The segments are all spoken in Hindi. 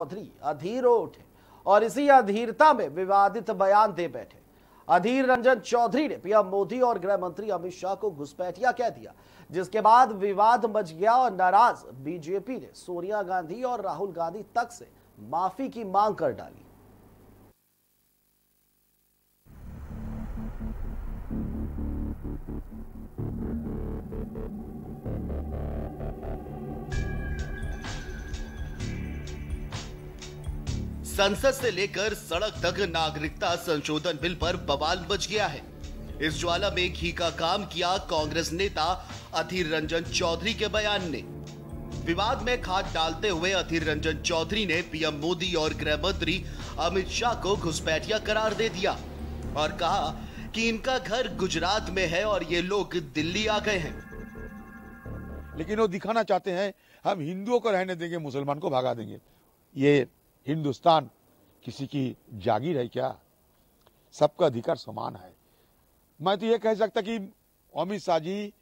चौधरी अधीर उठे और इसी अधीरता में विवादित बयान दे बैठे। अधीर रंजन चौधरी ने पीएम मोदी और गृह मंत्री अमित शाह को घुसपैठिया कह दिया, जिसके बाद विवाद मच गया और नाराज़ बीजेपी ने सोनिया गांधी और राहुल गांधी तक से माफ़ी की मांग कर डाली। संसद से लेकर सड़क तक नागरिकता संशोधन बिल पर बवाल बच गया है। इस ज्वाला में घी का काम किया कांग्रेस नेता अधीर रंजन चौधरी के बयान ने। विवाद में खाद डालते हुए अधीर रंजन चौधरी ने पीएम मोदी और गृह मंत्री अमित शाह को घुसपैठिया करार दे दिया और कहा कि इनका घर गुजरात में है और ये लोग दिल्ली आ गए हैं। लेकिन वो दिखाना चाहते हैं, हम हिंदुओं को रहने देंगे, मुसलमान को भगा देंगे। ये हिंदुस्तान किसी की जागीर है क्या? सबका अधिकार समान है। मैं तो ये कह सकता कि अमित शाह जी,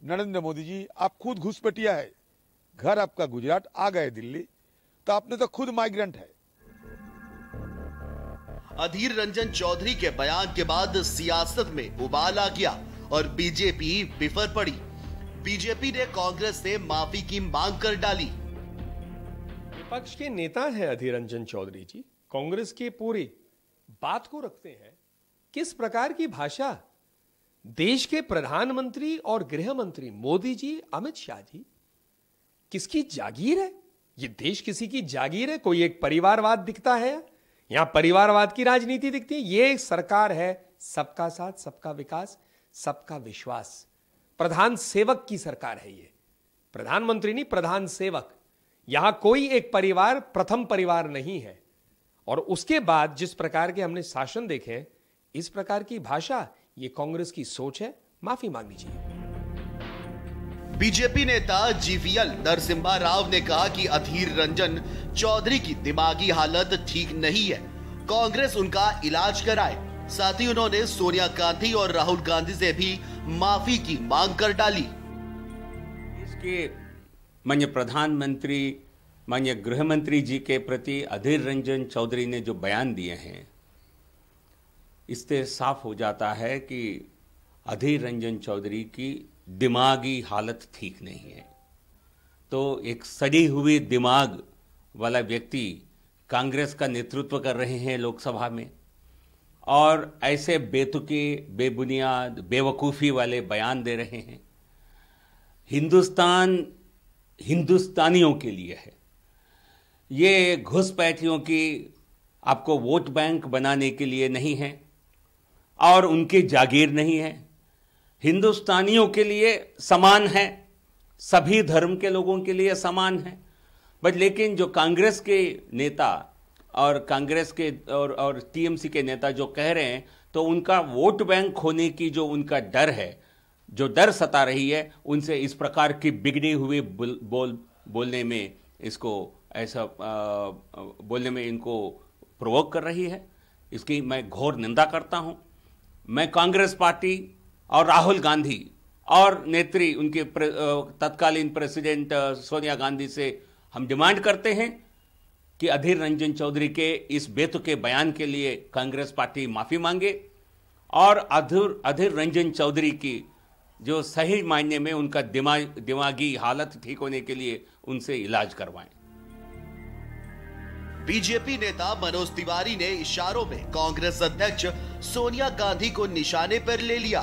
नरेंद्र मोदी जी, आप खुद घुसपैठिया है। घर आपका गुजरात, आ गए दिल्ली तो आपने तो खुद माइग्रेंट है। अधीर रंजन चौधरी के बयान के बाद सियासत में उबाल आ गया और बीजेपी बिफर पड़ी। बीजेपी ने कांग्रेस से माफ़ी की मांग कर डाली। विपक्ष के नेता हैं अधीर रंजन चौधरी जी, कांग्रेस के पूरे। बात को रखते हैं, किस प्रकार की भाषा? देश के प्रधानमंत्री और गृह मंत्री मोदी जी, अमित शाह जी, किसकी जागीर है? ये देश किसी की जागीर है? कोई एक परिवारवाद दिखता है? यहाँ परिवारवाद की राजनीति दिखती है? ये एक सरकार है, सबका साथ, सबका विकास, सबका विश्वास। प्रधान सेवक की सरकार है ये। प्रधानमंत्री नहीं, प्रधान सेवक। यहाँ कोई एक परिवार प्रथम परिवार नहीं है। और उसके बाद जिस प्रकार के हमने शासन देखे इस प्रकार की भाषा ये कांग्रेस की सोच है माफ़ी मांगनी चाहिए बीजेपी नेता जीवीएल नरसिम्हा राव ने कहा कि अधीर रंजन चौधरी की दिमागी हालत ठीक नहीं है। कांग्रेस उनका इलाज कराए। साथ ही उन्होंने सोनिया गांधी और राहुल गांधी से भी माफ़ी की मांग कर डाली। इसके मान्य प्रधानमंत्री, मान्य गृह मंत्री जी के प्रति अधीर रंजन चौधरी ने जो बयान दिए हैं, इससे साफ़ हो जाता है कि अधीर रंजन चौधरी की दिमागी हालत ठीक नहीं है। तो एक सड़ी हुई दिमाग वाला व्यक्ति कांग्रेस का नेतृत्व कर रहे हैं लोकसभा में, और ऐसे बेतुकी, बेबुनियाद, बेवकूफ़ी वाले बयान दे रहे हैं। हिंदुस्तान हिंदुस्तानियों के लिए है। ये घुसपैठियों की आपको वोट बैंक बनाने के लिए नहीं है और उनकी जागीर नहीं है। हिंदुस्तानियों के लिए समान है। सभी धर्म के लोगों के लिए समान है। बट लेकिन जो कांग्रेस के नेता और कांग्रेस के और और टीएमसी के नेता जो कह रहे हैं तो उनका वोट बैंक होने की जो उनका डर है जो डर सता रही है उनसे इस प्रकार की बिगड़ी हुई बोल, बोल बोलने में इसको ऐसा आ, बोलने में इनको प्रोवोक कर रही है। इसकी मैं घोर निंदा करता हूँ। मैं कांग्रेस पार्टी और राहुल गांधी और नेत्री उनके तत्कालीन प्रेसिडेंट सोनिया गांधी से हम डिमांड करते हैं कि अधीर रंजन चौधरी के इस बेतुके बयान के लिए कांग्रेस पार्टी माफ़ी मांगे और अधीर अधीर रंजन चौधरी की जो सही मायने में उनका दिमाग दिमागी हालत ठीक होने के लिए उनसे इलाज करवाएँ। बीजेपी नेता मनोज तिवारी ने इशारों में कांग्रेस अध्यक्ष सोनिया गांधी को निशाने पर ले लिया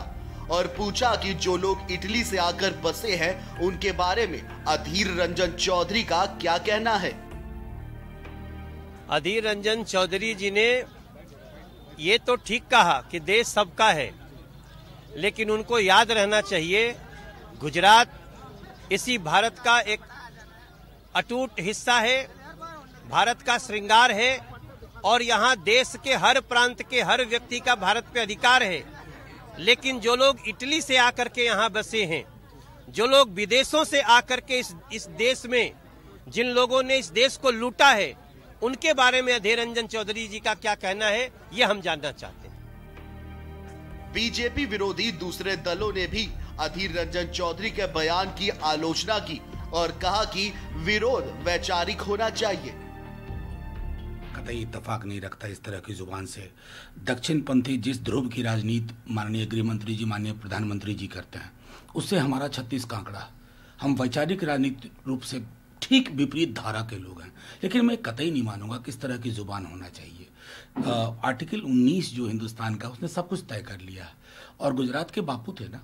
और पूछा कि जो लोग इटली से आकर बसे हैं उनके बारे में अधीर रंजन चौधरी का क्या कहना है? अधीर रंजन चौधरी जी ने ये तो ठीक कहा कि देश सबका है लेकिन उनको याद रहना चाहिए, गुजरात इसी भारत का एक अटूट हिस्सा है, भारत का श्रृंगार है, और यहाँ देश के हर प्रांत के हर व्यक्ति का भारत पे अधिकार है। लेकिन जो लोग इटली से आकर के यहाँ बसे हैं, जो लोग विदेशों से आकर के इस इस देश में, जिन लोगों ने इस देश को लूटा है, उनके बारे में अधीर रंजन चौधरी जी का क्या कहना है, ये हम जानना चाहते हैं। बीजेपी विरोधी दूसरे दलों ने भी अधीर रंजन चौधरी के बयान की आलोचना की और कहा कि विरोध वैचारिक होना चाहिए। कतई इतफाक नहीं रखता इस तरह की ज़ुबान से। दक्षिण पंथी जिस ध्रुव की राजनीति माननीय गृह मंत्री जी, माननीय प्रधानमंत्री जी करते हैं, उससे हमारा छत्तीस कांकड़ा। हम वैचारिक राजनीतिक रूप से ठीक विपरीत धारा के लोग हैं, लेकिन मैं कतई नहीं मानूँगा किस तरह की ज़ुबान होना चाहिए। आर्टिकल 19 जो हिंदुस्तान का, उसने सब कुछ तय कर लिया और गुजरात के बापू थे ना,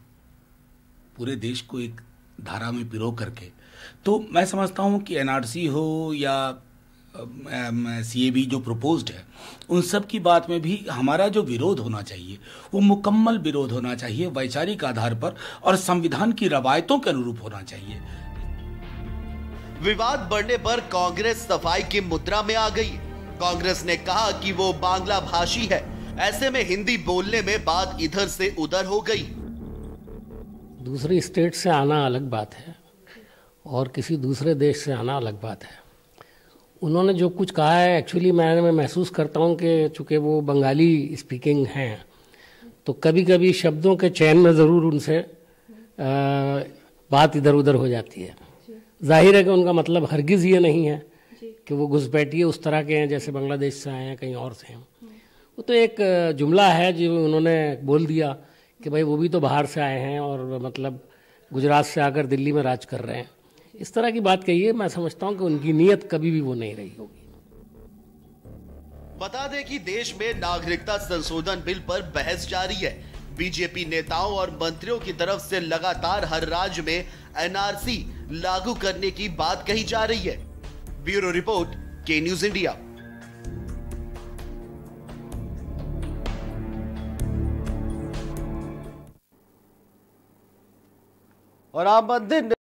पूरे देश को एक धारा में पिरो करके। तो मैं समझता हूँ कि एनआरसी हो या सी ए बी जो प्रपोज्ड है, उन सब की बात में भी हमारा जो विरोध होना चाहिए, वो मुकम्मल विरोध होना चाहिए, वैचारिक आधार पर और संविधान की रवायतों के अनुरूप होना चाहिए। विवाद बढ़ने पर कांग्रेस सफ़ाई की मुद्रा में आ गई। कांग्रेस ने कहा कि वो बांग्ला भाषी है। ऐसे में हिंदी बोलने में बात इधर से उधर हो गई। दूसरी स्टेट से आना अलग बात है और किसी दूसरे देश से आना अलग बात है। उन्होंने जो कुछ कहा है एक्चुअली मैं मैं महसूस करता हूँ कि चूँकि वो बंगाली स्पीकिंग हैं तो कभी कभी शब्दों के चयन में ज़रूर उनसे आ, बात इधर उधर हो जाती है। ज़ाहिर है कि उनका मतलब हरगिज़ ये नहीं है कि वो घुसपैठिए उस तरह के हैं, जैसे बांग्लादेश से आए हैं, कहीं और से हैं। वो तो एक जुमला है जो, उन्होंने बोल दिया कि भाई वो भी तो बाहर से आए हैं और मतलब गुजरात से आकर दिल्ली में राज कर रहे हैं। इस तरह की बात कही है मैं समझता हूँ कि उनकी नीयत कभी भी वो नहीं रही होगी। बता दें कि देश में नागरिकता संशोधन बिल पर बहस जारी है। बीजेपी नेताओं और मंत्रियों की तरफ़ से लगातार हर राज्य में एनआरसी लागू करने की बात कही जा रही है। Bureau report K news India. और आप मंदिर